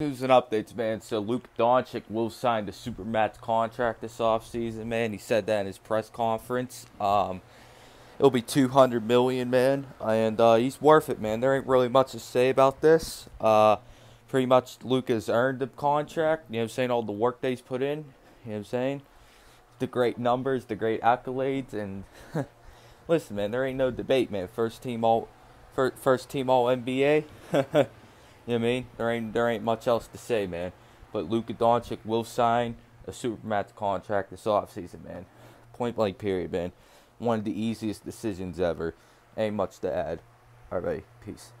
News and updates, man. So Luka Doncic will sign the Supermax contract this offseason, man. He said that in his press conference. Um, it'll be 200 million, man, and uh, he's worth it, man. There ain't really much to say about this. Uh, pretty much Luka has earned the contract. You know what I'm saying? All the work that he's put in. You know what I'm saying? The great numbers, the great accolades, and listen, man, there ain't no debate, man. First team all, first team all NBA. You know what I mean? There ain't there ain't much else to say, man. But Luka Doncic will sign a supermax contract this offseason, man. Point blank period, man. One of the easiest decisions ever. Ain't much to add. Alright, peace.